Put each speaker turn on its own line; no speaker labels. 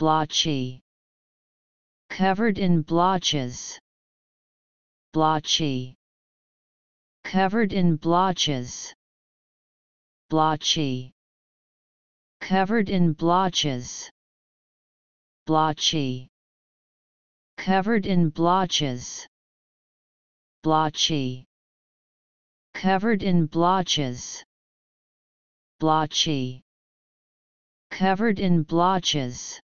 blotchy. Covered in blotches. Blotchy. Covered in blotches. Blotchy. Covered in blotches. Blotchy. Covered in blotches. Blotchy. Covered in blotches. Blotchy. Covered in blotches.